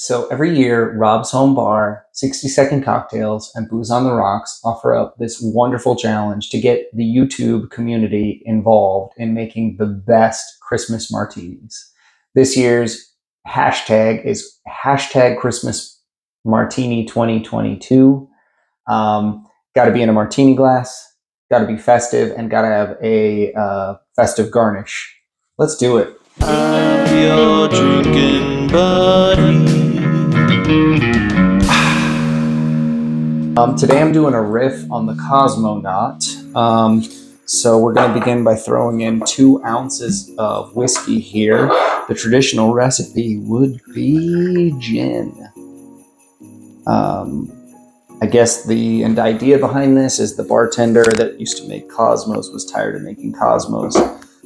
So every year, Rob's Home Bar, 60 Second Cocktails, and Booze on the Rocks offer up this wonderful challenge to get the YouTube community involved in making the best Christmas martinis. This year's hashtag is hashtag Christmas Martini 2022. Um, got to be in a martini glass, got to be festive, and got to have a uh, festive garnish. Let's do it. I'm your drinking buddy. Um, today I'm doing a riff on the Cosmonaut. Um, so we're going to begin by throwing in two ounces of whiskey here. The traditional recipe would be gin. Um, I guess the and the idea behind this is the bartender that used to make Cosmos was tired of making Cosmos,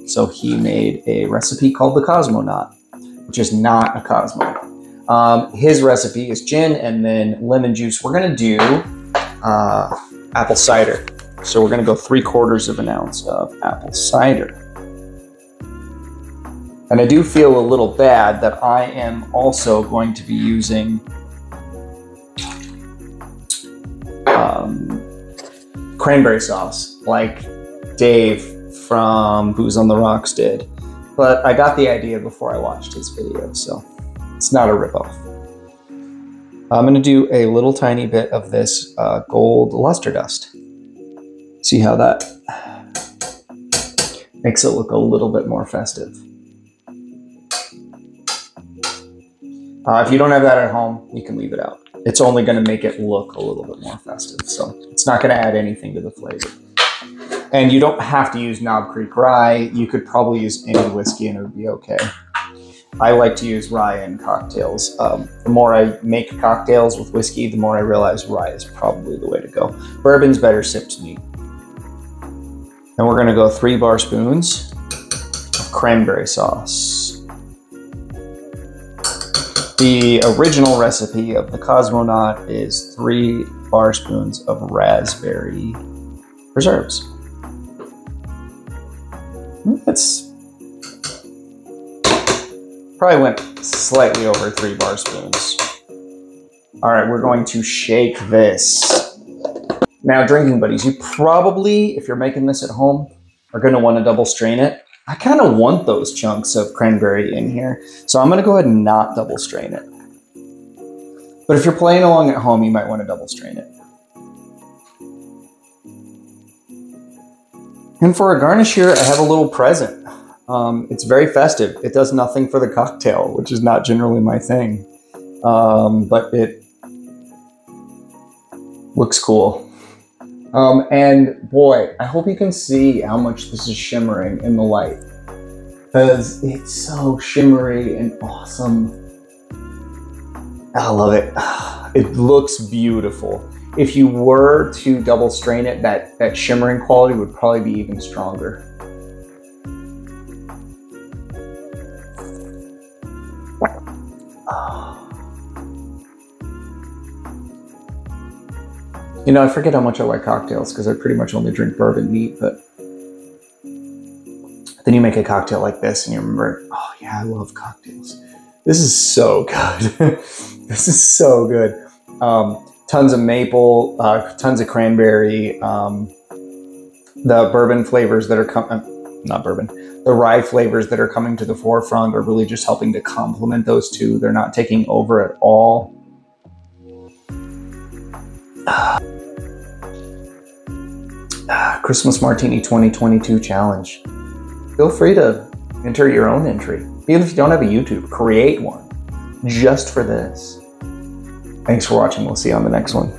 so he made a recipe called the Cosmonaut, which is not a Cosmo. Um, his recipe is gin and then lemon juice. We're gonna do uh, apple cider, so we're gonna go three quarters of an ounce of apple cider. And I do feel a little bad that I am also going to be using um, cranberry sauce, like Dave from Booze on the Rocks did. But I got the idea before I watched his video, so it's not a ripoff. I'm going to do a little tiny bit of this uh, gold luster dust. See how that makes it look a little bit more festive. Uh, if you don't have that at home, you can leave it out. It's only going to make it look a little bit more festive, so it's not going to add anything to the flavor. And you don't have to use Knob Creek rye. You could probably use any whiskey and it would be okay. I like to use rye in cocktails. Um, the more I make cocktails with whiskey, the more I realize rye is probably the way to go. Bourbon's better sipped neat. Then we're going to go three bar spoons of cranberry sauce. The original recipe of the Cosmonaut is three bar spoons of raspberry preserves. That's probably went slightly over three bar spoons. All right, we're going to shake this. Now, drinking buddies, you probably, if you're making this at home, are going to want to double strain it. I kind of want those chunks of cranberry in here, so I'm going to go ahead and not double strain it. But if you're playing along at home, you might want to double strain it. And for a garnish here, I have a little present. Um, it's very festive. It does nothing for the cocktail, which is not generally my thing. Um, but it looks cool. Um, and boy, I hope you can see how much this is shimmering in the light. Because it's so shimmery and awesome. I love it. It looks beautiful. If you were to double strain it, that, that shimmering quality would probably be even stronger. You know, I forget how much I like cocktails because I pretty much only drink bourbon neat, but then you make a cocktail like this and you remember, oh yeah, I love cocktails. This is so good. this is so good. Um, tons of maple, uh, tons of cranberry, um, the bourbon flavors that are coming, uh, not bourbon, the rye flavors that are coming to the forefront are really just helping to complement those two. They're not taking over at all. Christmas Martini 2022 challenge. Feel free to enter your own entry. Even if you don't have a YouTube, create one just for this. Thanks for watching. We'll see you on the next one.